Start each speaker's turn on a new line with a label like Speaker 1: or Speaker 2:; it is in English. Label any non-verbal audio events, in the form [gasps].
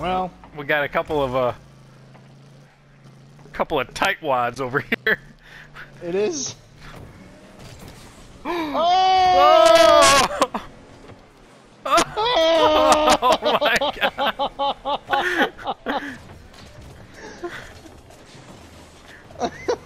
Speaker 1: Well,
Speaker 2: We got a couple of uh, couple of tightwads over [laughs] here.
Speaker 1: it is. [gasps] oh!
Speaker 2: Oh! [laughs] oh my [laughs] god!